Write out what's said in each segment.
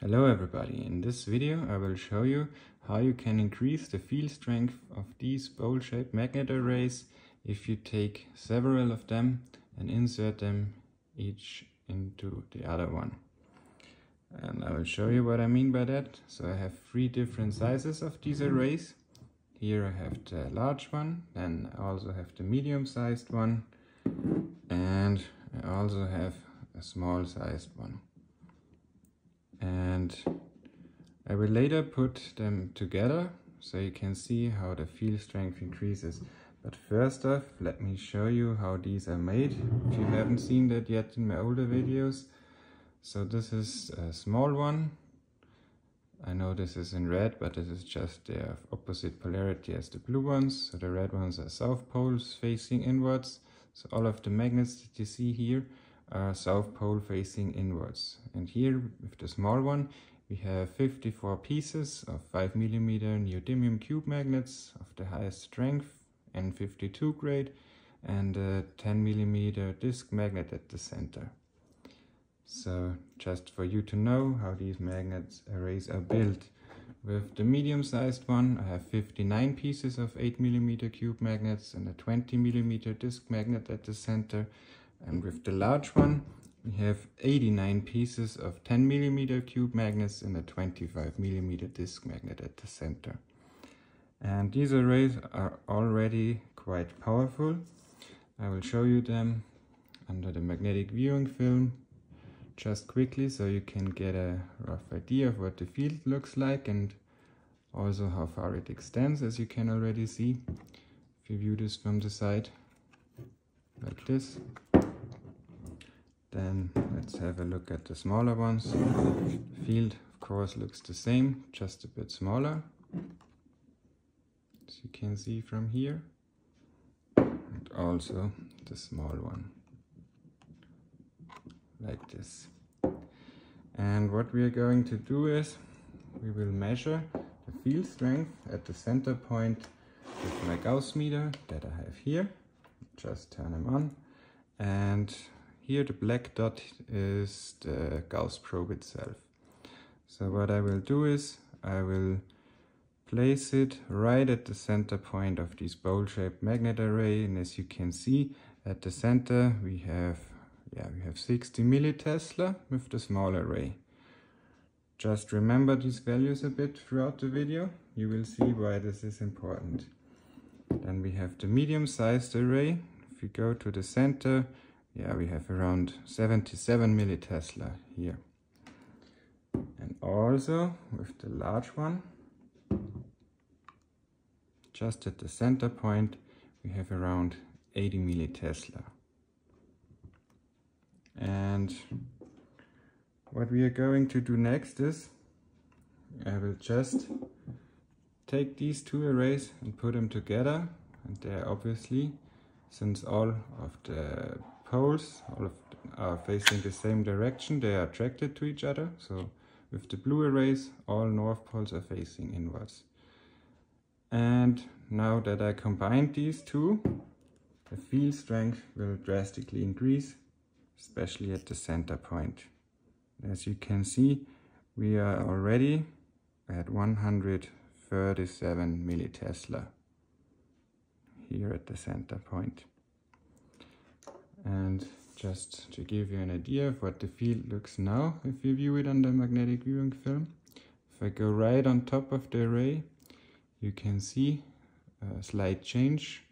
Hello everybody, in this video I will show you how you can increase the field strength of these bowl-shaped magnet arrays if you take several of them and insert them each into the other one. And I will show you what I mean by that. So I have three different sizes of these arrays. Here I have the large one, then I also have the medium-sized one, and I also have a small-sized one and I will later put them together so you can see how the field strength increases. But first off, let me show you how these are made, if you haven't seen that yet in my older videos. So this is a small one. I know this is in red, but this is just the opposite polarity as the blue ones. So the red ones are south poles facing inwards. So all of the magnets that you see here are south pole facing inwards. And here with the small one, we have 54 pieces of 5 millimeter neodymium cube magnets of the highest strength N52 grade and a 10 millimeter disc magnet at the center. So just for you to know how these magnets arrays are built. With the medium-sized one, I have 59 pieces of 8 millimeter cube magnets and a 20 millimeter disc magnet at the center and with the large one, we have 89 pieces of 10 millimeter cube magnets and a 25 millimeter disc magnet at the center. And these arrays are already quite powerful. I will show you them under the magnetic viewing film just quickly so you can get a rough idea of what the field looks like and also how far it extends as you can already see if you view this from the side like this then let's have a look at the smaller ones. Field, of course, looks the same, just a bit smaller. As you can see from here. And also the small one. Like this. And what we are going to do is, we will measure the field strength at the center point with my Gauss meter that I have here. Just turn them on. And here the black dot is the Gauss probe itself. So what I will do is I will place it right at the center point of this bowl-shaped magnet array and as you can see at the center we have yeah we have 60 millitesla with the small array. Just remember these values a bit throughout the video, you will see why this is important. Then we have the medium-sized array. If we go to the center, yeah, we have around 77 millitesla here. And also with the large one, just at the center point, we have around 80 millitesla. And what we are going to do next is, I will just take these two arrays and put them together. And they're obviously, since all of the poles are facing the same direction. They are attracted to each other. So with the blue arrays all north poles are facing inwards. And now that I combined these two the field strength will drastically increase especially at the center point. As you can see we are already at 137 millitesla here at the center point and just to give you an idea of what the field looks now if you view it under magnetic viewing film. If I go right on top of the array, you can see a slight change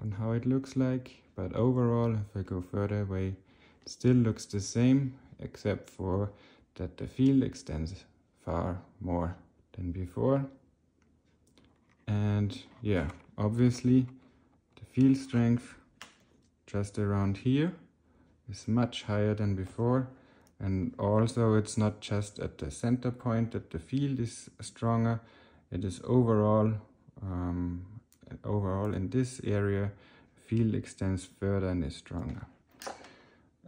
on how it looks like. But overall, if I go further away, it still looks the same, except for that the field extends far more than before. And yeah, obviously the field strength just around here is much higher than before. And also it's not just at the center point that the field is stronger. It is overall um, overall in this area field extends further and is stronger.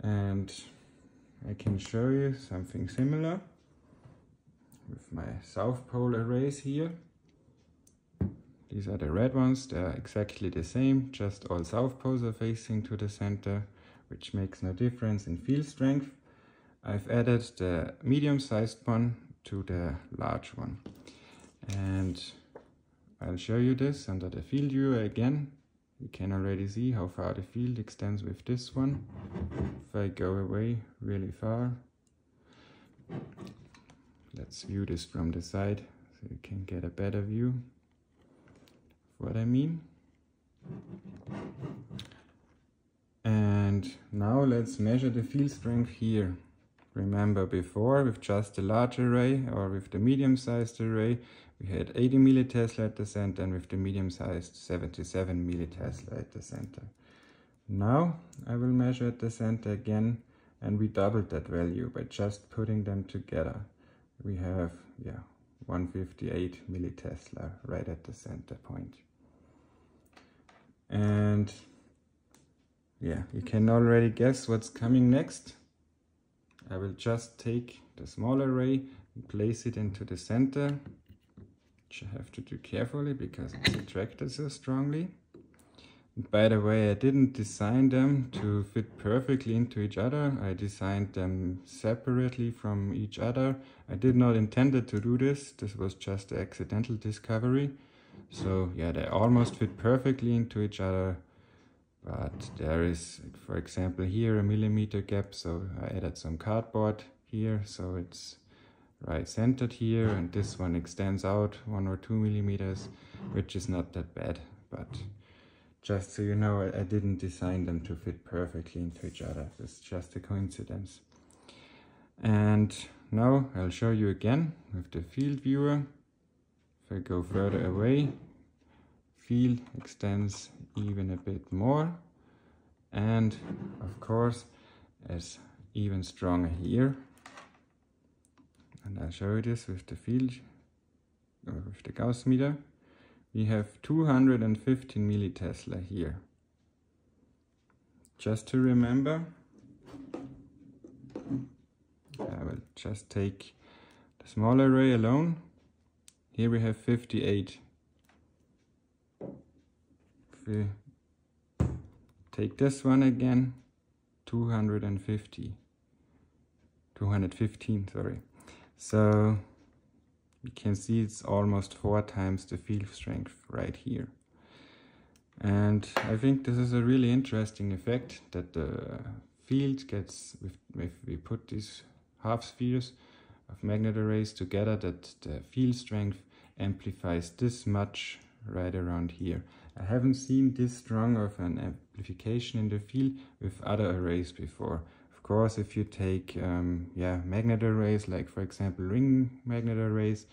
And I can show you something similar with my south pole arrays here these are the red ones, they are exactly the same, just all south poles are facing to the center, which makes no difference in field strength. I've added the medium-sized one to the large one. And I'll show you this under the field viewer again. You can already see how far the field extends with this one. If I go away really far, let's view this from the side so you can get a better view what I mean. And now let's measure the field strength here. Remember before with just the large array or with the medium-sized array, we had 80 millitesla at the center and with the medium-sized 77 millitesla at the center. Now I will measure at the center again and we doubled that value by just putting them together. We have, yeah, 158 millitesla right at the center point. And yeah, you can already guess what's coming next. I will just take the small array and place it into the center, which I have to do carefully because it's attracted so strongly. And by the way, I didn't design them to fit perfectly into each other. I designed them separately from each other. I did not intend to do this. This was just an accidental discovery. So yeah, they almost fit perfectly into each other but there is for example here a millimeter gap so I added some cardboard here so it's right centered here and this one extends out one or two millimeters which is not that bad but just so you know I, didn't design them to fit perfectly into each other. It's just a coincidence. And now I'll show you again with the field viewer if I go further away field extends even a bit more. And of course is even stronger here. And I'll show you this with the field with the Gauss meter. We have 215 millitesla here. Just to remember I will just take the small array alone here we have 58 we take this one again, 250, 215, sorry. So you can see it's almost four times the field strength right here. And I think this is a really interesting effect that the field gets, if, if we put these half spheres magnet arrays together, that the field strength amplifies this much right around here. I haven't seen this strong of an amplification in the field with other arrays before. Of course, if you take um, yeah magnet arrays, like for example ring magnet arrays,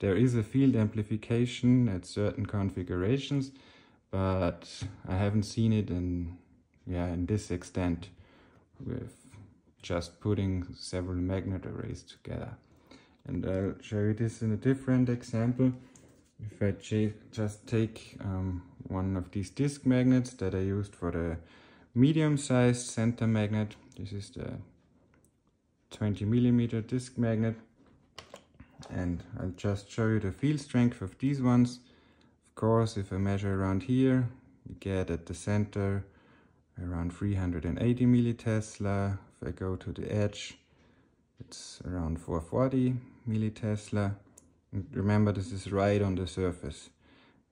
there is a field amplification at certain configurations, but I haven't seen it in yeah in this extent with just putting several magnet arrays together. And I'll show you this in a different example if I just take um, one of these disc magnets that I used for the medium-sized center magnet, this is the 20 millimeter disc magnet, and I'll just show you the field strength of these ones. Of course, if I measure around here, we get at the center around 380 millitesla. If I go to the edge, it's around 440 millitesla. Remember, this is right on the surface.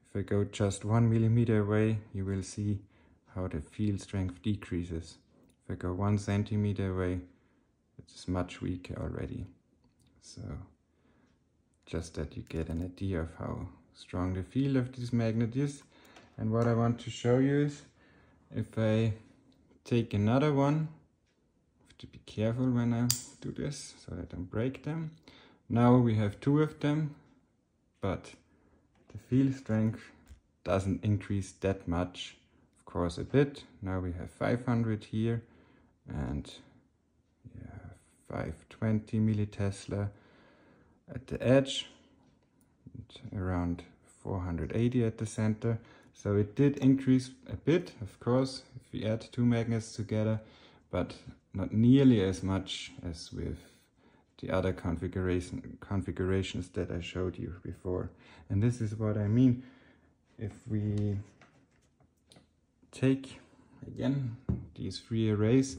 If I go just one millimeter away, you will see how the field strength decreases. If I go one centimeter away, it's much weaker already. So just that you get an idea of how strong the field of this magnet is. And what I want to show you is if I take another one, I have to be careful when I do this so I don't break them. Now we have two of them, but the field strength doesn't increase that much. Of course a bit. Now we have 500 here and yeah, 520 millitesla at the edge around 480 at the center. So it did increase a bit, of course, if we add two magnets together, but not nearly as much as with the other configuration configurations that I showed you before. And this is what I mean. If we take again these three arrays,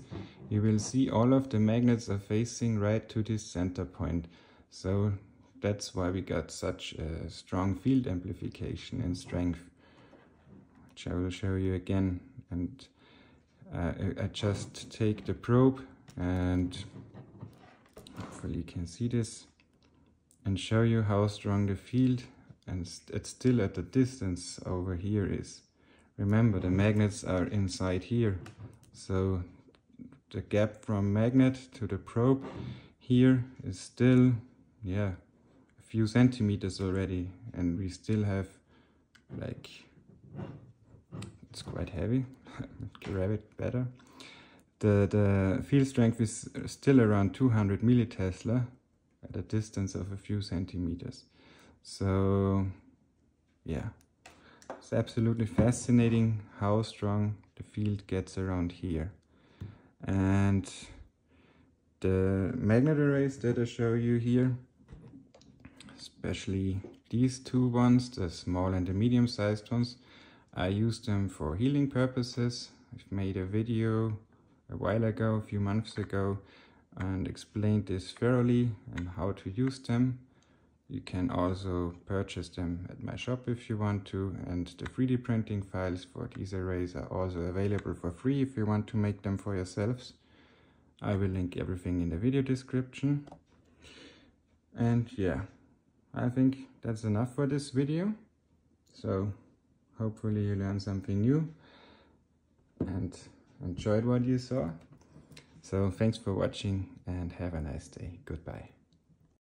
you will see all of the magnets are facing right to this center point. So that's why we got such a strong field amplification and strength, which I will show you again. And uh, I just take the probe and hopefully you can see this and show you how strong the field and it's still at the distance over here is. Remember the magnets are inside here. So the gap from magnet to the probe here is still yeah a few centimeters already. And we still have like it's quite heavy. Grab it better the the field strength is still around 200 millitesla at a distance of a few centimeters. So yeah. It's absolutely fascinating how strong the field gets around here. And the magnet arrays that I show you here especially these two ones the small and the medium sized ones I use them for healing purposes. I've made a video a while ago a few months ago and explained this thoroughly and how to use them you can also purchase them at my shop if you want to and the 3D printing files for these arrays are also available for free if you want to make them for yourselves. I will link everything in the video description. And yeah, I think that's enough for this video. So hopefully you learned something new and enjoyed what you saw. So thanks for watching and have a nice day. Goodbye.